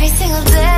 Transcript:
every single day.